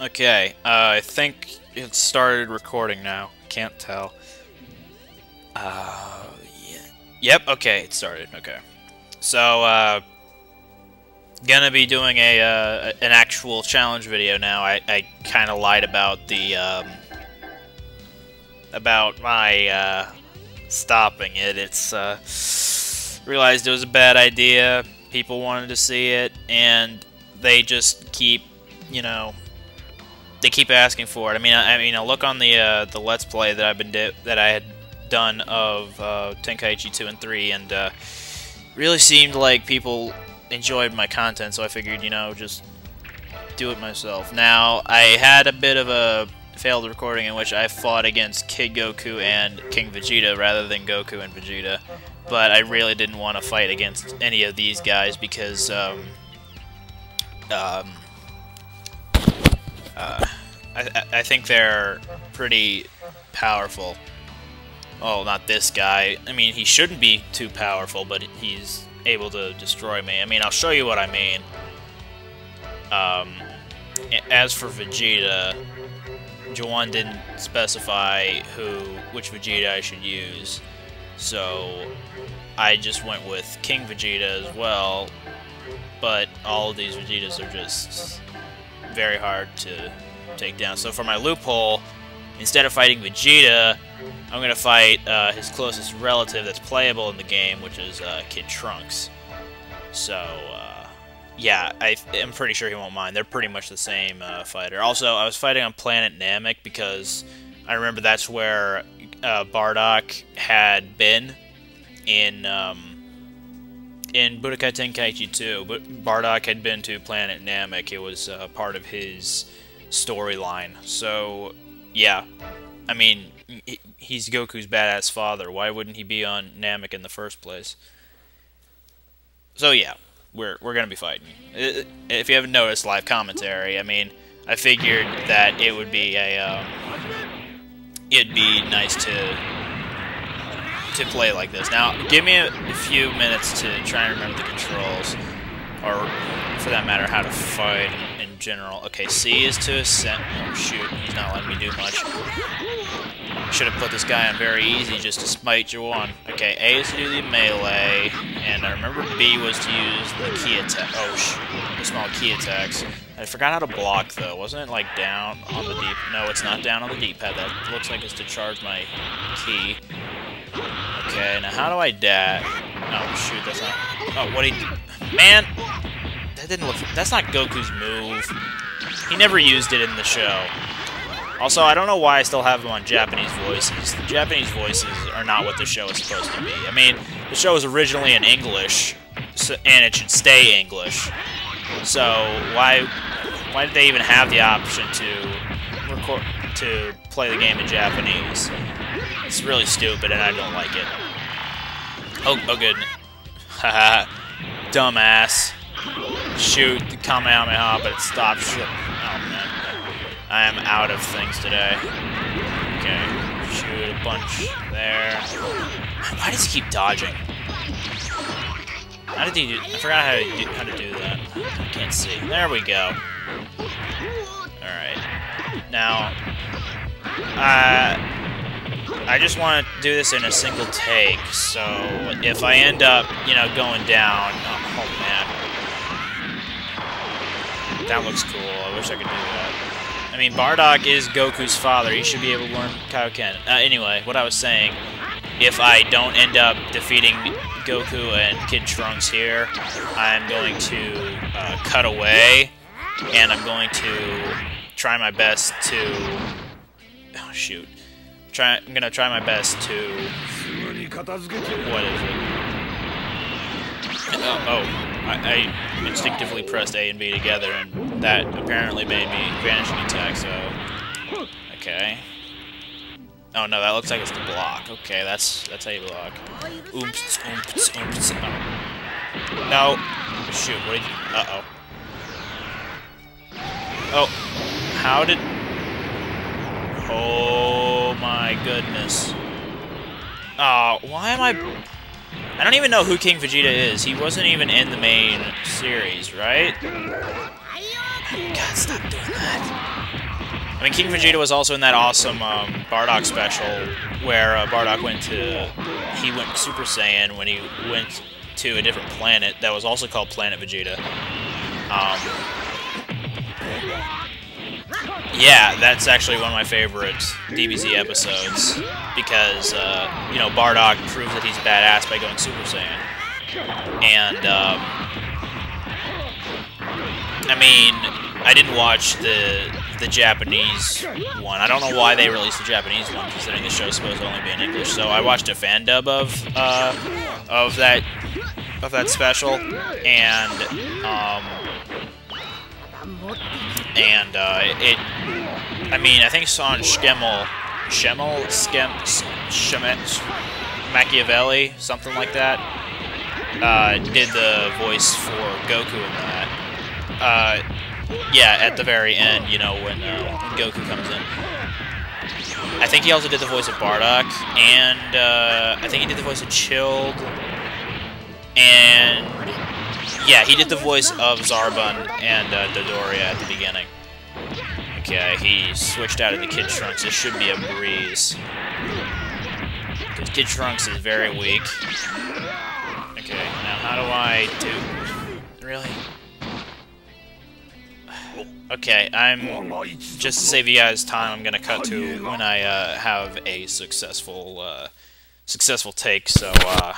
Okay, uh, I think it started recording now. Can't tell. Uh, yeah. Yep, okay, it started. Okay. So, uh, gonna be doing a, uh, an actual challenge video now. I, I kind of lied about the, um, about my, uh, stopping it. It's, uh, realized it was a bad idea. People wanted to see it, and they just keep, you know, they keep asking for it. I mean, I, I mean, I look on the uh, the Let's Play that I've been that I had done of uh, Tenkaichi 2 and 3, and uh, really seemed like people enjoyed my content. So I figured, you know, just do it myself. Now, I had a bit of a failed recording in which I fought against Kid Goku and King Vegeta rather than Goku and Vegeta, but I really didn't want to fight against any of these guys because. Um, um, uh, I, I think they're pretty powerful. Oh, not this guy. I mean, he shouldn't be too powerful, but he's able to destroy me. I mean, I'll show you what I mean. Um, as for Vegeta, Jawan didn't specify who, which Vegeta I should use, so I just went with King Vegeta as well, but all of these Vegetas are just very hard to take down. So for my loophole, instead of fighting Vegeta, I'm going to fight uh, his closest relative that's playable in the game, which is uh, Kid Trunks. So, uh, yeah, I, am pretty sure he won't mind. They're pretty much the same uh, fighter. Also, I was fighting on Planet Namek because I remember that's where uh, Bardock had been in... Um, in Budokai Tenkaichi 2, but Bardock had been to Planet Namek. It was uh, part of his storyline. So, yeah. I mean, he's Goku's badass father. Why wouldn't he be on Namek in the first place? So, yeah. We're, we're going to be fighting. If you haven't noticed live commentary, I mean, I figured that it would be a, um, it'd be nice to to play like this. Now, give me a, a, few minutes to try and remember the controls, or for that matter, how to fight in, general. Okay, C is to ascend. Oh, shoot, he's not letting me do much. Should have put this guy on very easy just to smite Jawan. Okay, A is to do the melee, and I remember B was to use the ki attack. Oh, shoot, the small ki attacks. I forgot how to block, though. Wasn't it, like, down on the deep... No, it's not down on the D-pad. That looks like it's to charge my ki. Okay, now how do I dash? Oh, shoot, that's not... Oh, what he... Man! That didn't look... That's not Goku's move. He never used it in the show. Also, I don't know why I still have them on Japanese voices. The Japanese voices are not what the show is supposed to be. I mean, the show was originally in English, so, and it should stay English. So, why why did they even have the option to record to play the game in Japanese? It's really stupid, and I don't like it. Oh, oh good. Haha. Dumbass. Shoot the Kamehameha, but it stopped. Oh, man. I am out of things today. Okay. Shoot a bunch there. Why does he keep dodging? How did he do... I forgot how to do, how to do that. I can't see. There we go. Alright. Now... Uh... I just want to do this in a single take, so if I end up, you know, going down... Oh, oh man. That looks cool. I wish I could do that. I mean, Bardock is Goku's father. He should be able to learn Kaioken. Uh, anyway, what I was saying, if I don't end up defeating Goku and Kid Trunks here, I'm going to uh, cut away, and I'm going to try my best to... Oh, shoot try. I'm gonna try my best to. What is it? Oh, oh. I, I, instinctively pressed A and B together, and that apparently made me vanishing attack. So, okay. Oh no, that looks like it's the block. Okay, that's that's how you block. Oops, oops, oops. Oh. No. Shoot. What did? You, uh oh. Oh. How did? Oh my goodness. Oh, why am I... I don't even know who King Vegeta is. He wasn't even in the main series, right? God, stop doing that. I mean, King Vegeta was also in that awesome um, Bardock special where uh, Bardock went to he went Super Saiyan when he went to a different planet that was also called Planet Vegeta. Um, yeah, that's actually one of my favorite DBZ episodes because uh, you know Bardock proves that he's badass by going Super Saiyan, and um, I mean I didn't watch the the Japanese one. I don't know why they released the Japanese one, considering the show's supposed to only be in English. So I watched a fan dub of uh, of that of that special, and um, and uh, it. I mean, I think it's on Schemmel, Schemmel, Skem, Schemet, Machiavelli, something like that. Uh, did the voice for Goku in that. Uh, yeah, at the very end, you know, when, uh, when Goku comes in. I think he also did the voice of Bardock, and uh, I think he did the voice of Chilled, and yeah, he did the voice of Zarbon and uh, Dodoria at the beginning. Okay, he switched out of the Kid Trunks. This should be a breeze. Because Kid Trunks is very weak. Okay, now how do I do... Really? Okay, I'm just to save you guys time. I'm gonna cut to when I uh, have a successful uh, successful take. So uh,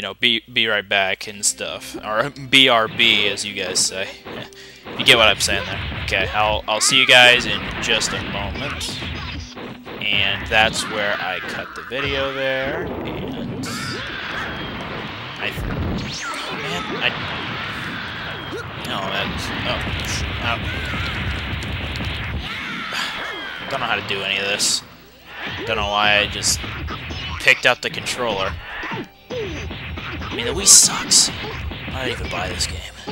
you know, be be right back and stuff, or BRB as you guys say. you get what I'm saying there. Okay, I'll I'll see you guys in just a moment, and that's where I cut the video there. And I man, I no, that's... Oh, oh. Don't know how to do any of this. Don't know why I just picked up the controller. Mean, the Wii sucks. I don't even buy this game. I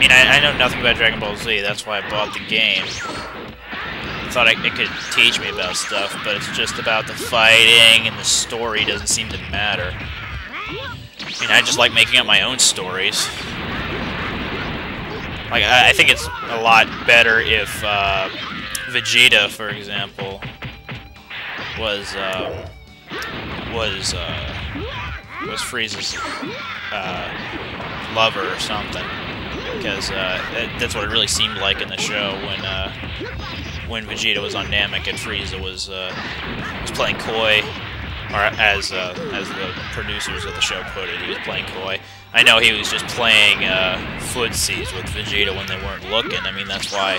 mean, I, I know nothing about Dragon Ball Z, that's why I bought the game. I thought I, it could teach me about stuff, but it's just about the fighting, and the story doesn't seem to matter. I mean, I just like making up my own stories. Like, I, I think it's a lot better if uh, Vegeta, for example, was um, was uh, was Frieza's uh, lover or something, because uh, that's what it really seemed like in the show when uh, when Vegeta was on Namek and Frieza was uh, was playing coy or as uh, as the producers of the show put it, he was playing coy. I know he was just playing uh, footsies with Vegeta when they weren't looking. I mean, that's why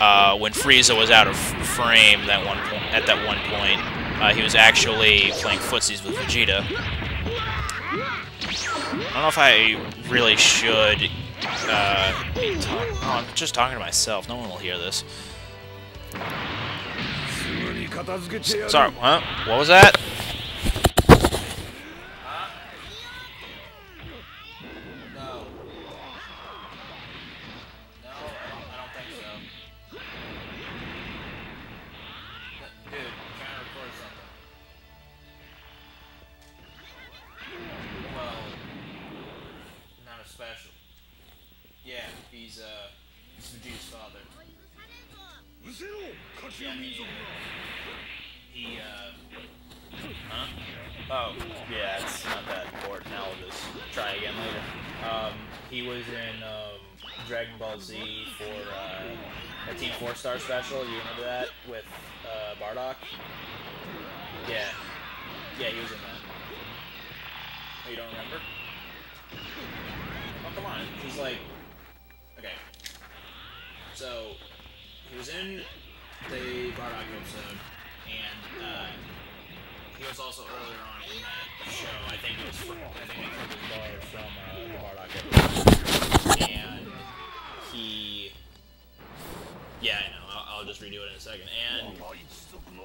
uh, when Frieza was out of frame that one at that one point, uh, he was actually playing footsies with Vegeta. I don't know if I really should uh. Oh, I'm just talking to myself. No one will hear this. Sorry, what? What was that? Yeah, he, he, uh, huh? Oh, yeah, it's not that important. Now we'll just try again later. Um, he was in, um, Dragon Ball Z for, uh, a Team 4 Star special. You remember that? With, uh, Bardock? Yeah. Yeah, he was in that. Oh, you don't remember? Oh, come on. He's like... So, he was in the Bardock episode, and uh, he was also earlier on in that show. I think it was from, I think it was borrowed from uh, the Bardock episode, and he, yeah, I know. I'll, I'll, just redo it in a second. And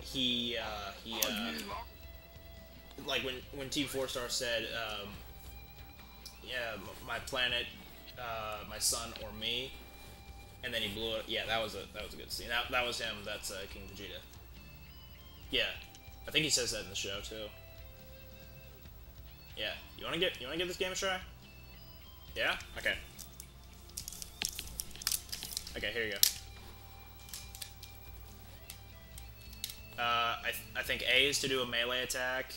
he, uh, he, uh, like when when Team Four Star said, um, yeah, my planet, uh, my son, or me and then he blew it. Yeah, that was a that was a good scene. That that was him. That's uh, King Vegeta. Yeah, I think he says that in the show too. Yeah, you wanna get you wanna give this game a try? Yeah. Okay. Okay, here you go. Uh, I, th I think A is to do a melee attack.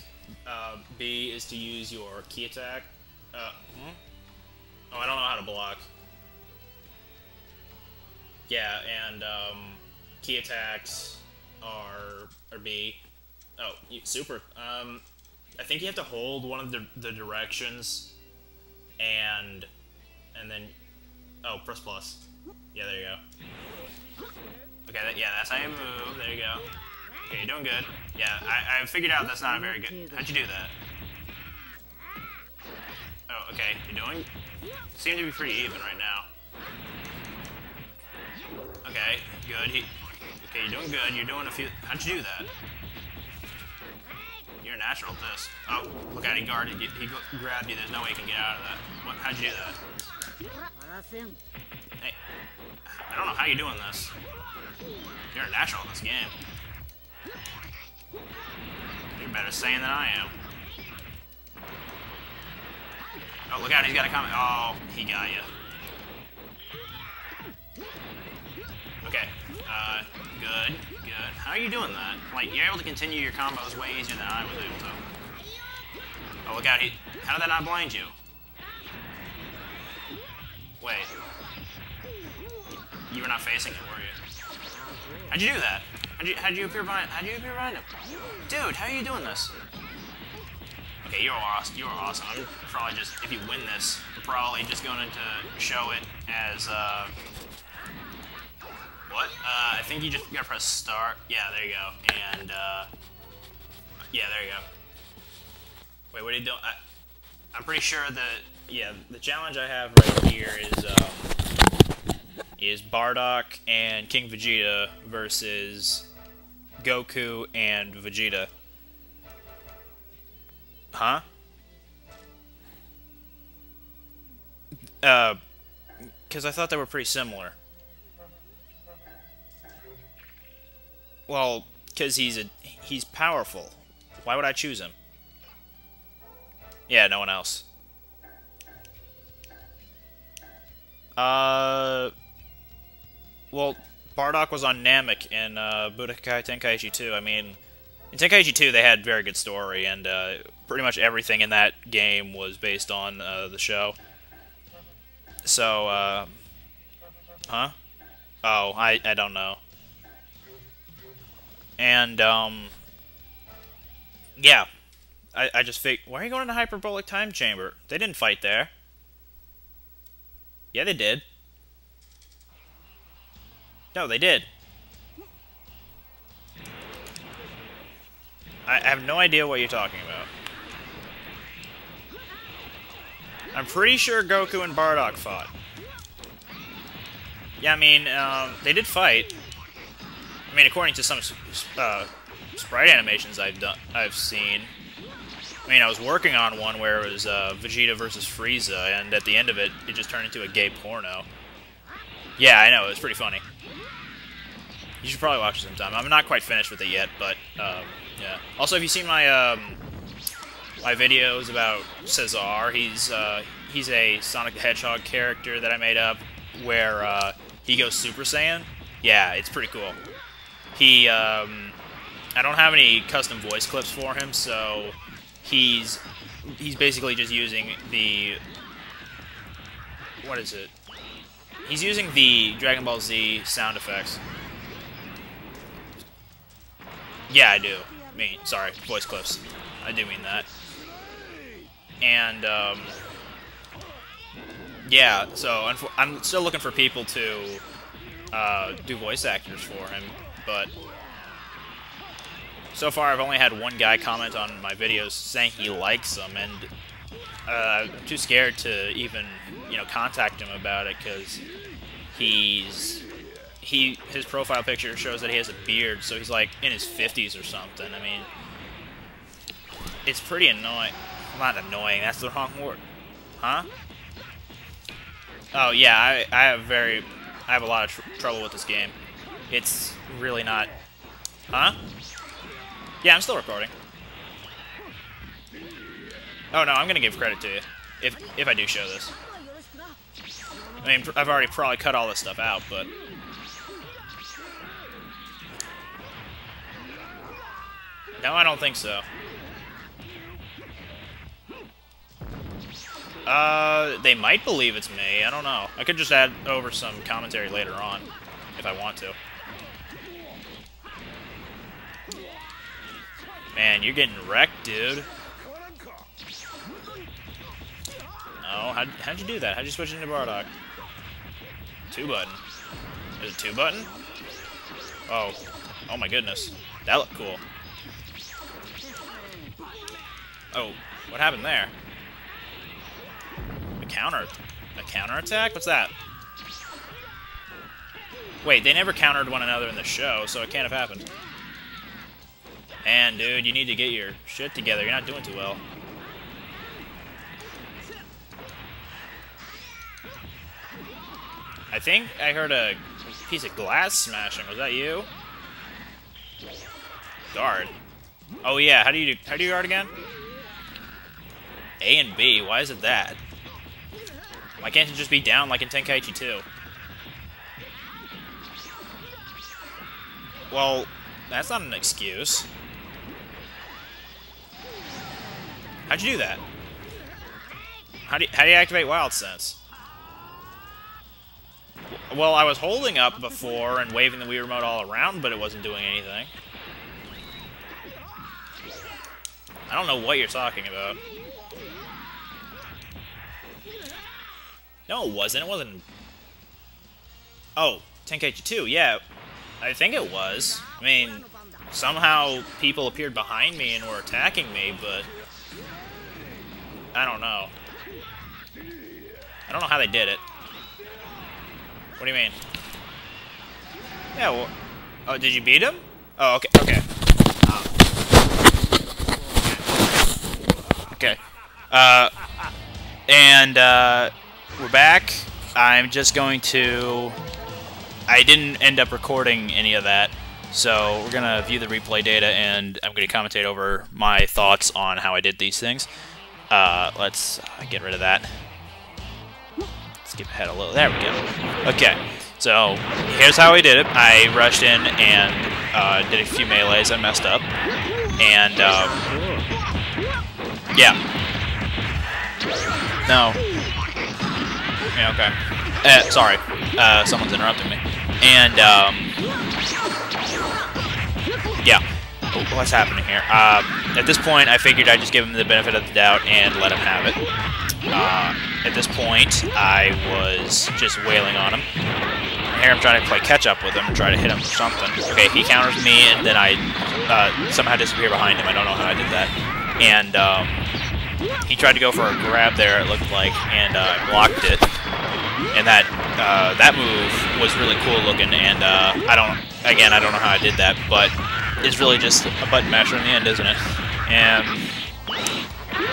Uh, B is to use your ki attack. Uh, hmm? Oh, I don't know how to block. Yeah, and um, ki attacks are are B. Oh, super. Um, I think you have to hold one of the, the directions, and and then oh, press plus. Yeah, there you go. Okay, that, yeah, that's how you move. There you go. Okay, you're doing good. Yeah, I, I figured out that's not a very good... How'd you do that? Oh, okay, you're doing... Seem to be pretty even right now. Okay, good. He, okay, you're doing good. You're doing a few... How'd you do that? You're a natural at this. Oh, look out, he guarded you. He grabbed you. There's no way he can get out of that. What, how'd you do that? Hey, I don't know how you're doing this. You're a natural in this game. You're better saying than I am. Oh, look out, he's got a comment. Oh, he got you. Okay, uh, good, good. How are you doing that? Like, you're able to continue your combos way easier than I was able to. Oh, look out, how did that not blind you? Wait. You were not facing him, were you? How'd you do that? How'd you, how'd you appear behind, how'd you appear behind him? Dude, how are you doing this? Okay, you're awesome. You're awesome. I'm probably just, if you win this, I'm probably just going to show it as, uh, what? Uh, I think you just gotta press start. Yeah, there you go. And, uh, yeah, there you go. Wait, what are you doing? I, I'm pretty sure that, yeah, the challenge I have right here is, um, is Bardock and King Vegeta versus Goku and Vegeta. Huh? Uh, because I thought they were pretty similar. Well, because he's a he's powerful. Why would I choose him? Yeah, no one else. Uh, well, Bardock was on Namek in uh, Budokai Tenkaichi 2. I mean, in Tenkaichi 2, they had very good story, and uh, pretty much everything in that game was based on uh, the show. So, uh, huh? Oh, I, I don't know. And, um, yeah. I, I just figured, why are you going in the hyperbolic time chamber? They didn't fight there. Yeah, they did. No, they did. I have no idea what you're talking about. I'm pretty sure Goku and Bardock fought. Yeah, I mean, um, they did fight. I mean, according to some uh, sprite animations I've done, I've seen. I mean, I was working on one where it was uh, Vegeta versus Frieza, and at the end of it, it just turned into a gay porno. Yeah, I know, it was pretty funny. You should probably watch it sometime. I'm not quite finished with it yet, but um, yeah. Also, have you seen my um, my videos about Cesar? He's uh, he's a Sonic the Hedgehog character that I made up where uh, he goes Super Saiyan. Yeah, it's pretty cool. He um, I don't have any custom voice clips for him, so he's he's basically just using the what is it? He's using the Dragon Ball Z sound effects. Yeah, I do. I mean, sorry, voice clips. I do mean that. And, um, yeah, so I'm still looking for people to uh, do voice actors for him, but so far I've only had one guy comment on my videos saying he likes them, and uh, I'm too scared to even, you know, contact him about it because he's he his profile picture shows that he has a beard, so he's like in his 50s or something. I mean, it's pretty annoying. Not annoying, that's the wrong word. Huh? Oh, yeah, I, I have very... I have a lot of tr trouble with this game. It's really not... Huh? Yeah, I'm still recording. Oh no, I'm gonna give credit to you. If, if I do show this. I mean, I've already probably cut all this stuff out, but... No, I don't think so. Uh, they might believe it's me. I don't know. I could just add over some commentary later on, if I want to. Man, you're getting wrecked, dude. Oh, how'd, how'd you do that? How'd you switch into Bardock? Two button. Is it two button? Oh. Oh my goodness. That looked cool. Oh, what happened there? A counter... A counter attack? What's that? Wait, they never countered one another in the show, so it can't have happened. And, dude, you need to get your shit together. You're not doing too well. I think I heard a piece of glass smashing. Was that you? Guard. Oh yeah, how do you do, how do you guard again? A and B. Why is it that? Why can't it just be down like in Tenkaichi 2? Well, that's not an excuse. How'd you do that? How do you, how do you activate Wild Sense? Well, I was holding up before and waving the Wii Remote all around, but it wasn't doing anything. I don't know what you're talking about. No, it wasn't. It wasn't... Oh, Tenkaichi 2, yeah. I think it was. I mean, somehow people appeared behind me and were attacking me, but... I don't know. I don't know how they did it. What do you mean? Yeah, well... Oh, did you beat him? Oh, okay, okay. Okay. Uh, and, uh, we're back. I'm just going to... I didn't end up recording any of that, so we're going to view the replay data, and I'm going to commentate over my thoughts on how I did these things. Uh, let's get rid of that. Skip ahead a little. There we go. Okay, so here's how I did it. I rushed in and uh, did a few melees. I messed up. And, um, yeah. No. Yeah, okay. Uh, sorry. Uh, someone's interrupting me. And, um, yeah. What's happening here? Um, at this point, I figured I'd just give him the benefit of the doubt and let him have it. Uh, at this point, I was just wailing on him. Here I'm trying to play catch-up with him and try to hit him for something. Okay, he counters me, and then I uh, somehow disappear behind him. I don't know how I did that. And um, he tried to go for a grab there, it looked like, and uh, blocked it. And that uh, that move was really cool looking, and uh, I don't, again, I don't know how I did that, but it's really just a button masher in the end, isn't it? And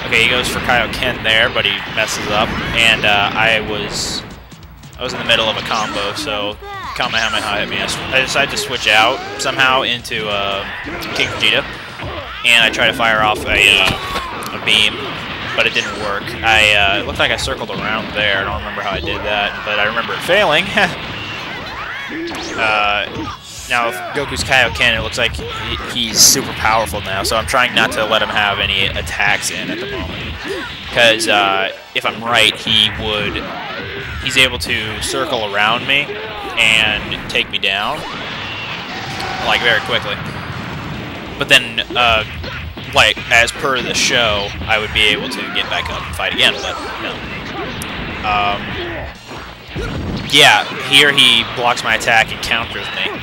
Okay, he goes for Kaioken there, but he messes up. And uh, I was I was in the middle of a combo, so Kamehameha hit me. I decided to switch out somehow into uh, King Vegeta, and I tried to fire off a, uh, a beam, but it didn't work. I uh, it looked like I circled around there. I don't remember how I did that, but I remember it failing. uh, now, Goku's Kaioken, it looks like he's super powerful now, so I'm trying not to let him have any attacks in at the moment. Because uh, if I'm right, he would... He's able to circle around me and take me down, like, very quickly. But then, uh, like, as per the show, I would be able to get back up and fight again, but, no. Um, yeah, here he blocks my attack and counters me.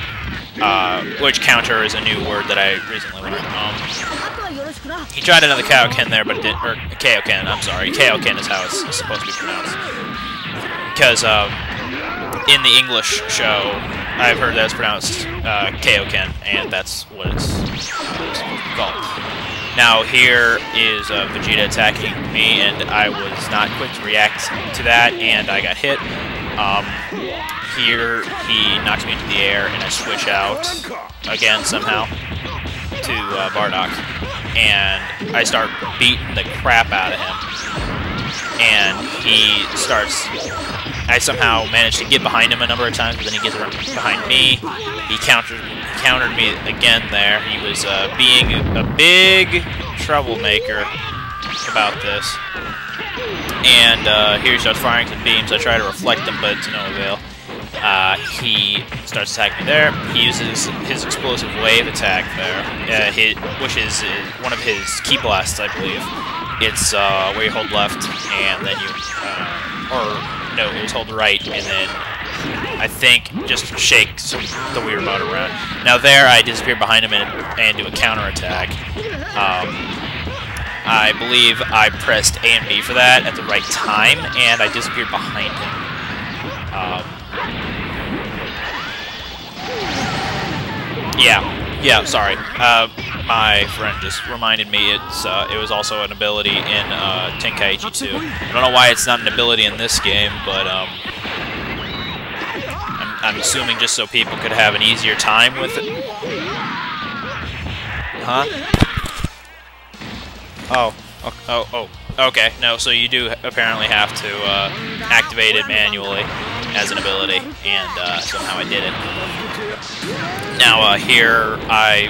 Uh, which counter is a new word that I recently learned. Um, he tried another Kaioken there, but it didn't. Or Kaioken, I'm sorry. Kaioken is how it's supposed to be pronounced. Because um, in the English show, I've heard that it's pronounced uh, Kaioken, and that's what it's, supposed to called. Now here is uh, Vegeta attacking me, and I was not quick to react to that, and I got hit. Um, here, he knocks me into the air, and I switch out again somehow to uh, Bardock. And I start beating the crap out of him. And he starts I somehow managed to get behind him a number of times, but then he gets behind me. He countered countered me again there. He was uh, being a big troublemaker about this. And uh, here he starts firing some beams. I try to reflect them, but to no avail. Uh, he starts attacking there. He uses his explosive wave attack there, uh, hit, which is uh, one of his ki blasts, I believe. It's uh, where you hold left, and then you, uh, or no, it was hold right, and then I think just shake the Wii Remote around. Now there, I disappear behind him and, and do a counterattack. Um, I believe I pressed A and B for that at the right time, and I disappeared behind him. Um, yeah, yeah, sorry. Uh, my friend just reminded me it's uh, it was also an ability in uh, Tenkaichi 2. I don't know why it's not an ability in this game, but um, I'm, I'm assuming just so people could have an easier time with it. Huh? Oh, oh, oh, okay. No, so you do apparently have to uh, activate it manually as an ability, and uh, somehow I did it. Now uh, here I,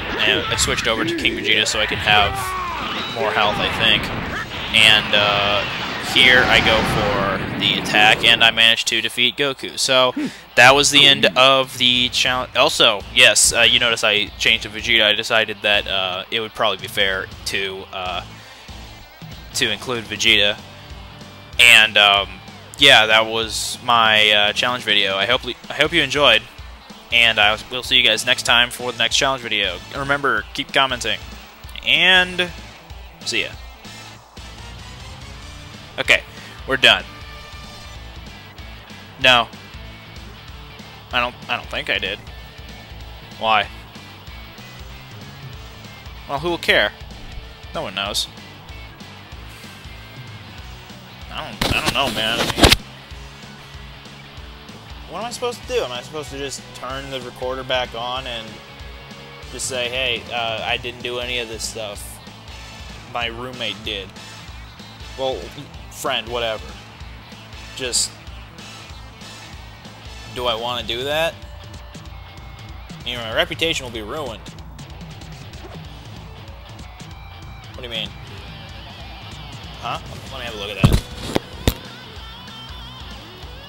I, switched over to King Vegeta so I can have more health, I think. And uh, here I go for the attack, and I managed to defeat Goku. So that was the end of the challenge. Also, yes, uh, you notice I changed to Vegeta. I decided that uh, it would probably be fair to uh, to include Vegeta. And um, yeah, that was my uh, challenge video. I hope I hope you enjoyed, and I will see you guys next time for the next challenge video. Remember, keep commenting, and see ya. Okay, we're done. No, I don't. I don't think I did. Why? Well, who will care? No one knows. I don't, I don't know, man. I mean, what am I supposed to do? Am I supposed to just turn the recorder back on and just say, hey, uh, I didn't do any of this stuff. My roommate did. Well, friend, whatever. Just, do I want to do that? You know, my reputation will be ruined. What do you mean? Huh? Let me have a look at that.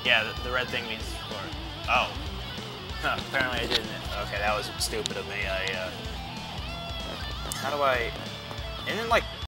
Yeah, the, the red thing means record. Oh. Apparently I didn't. Okay, that was stupid of me. I, uh... How do I... And then, like,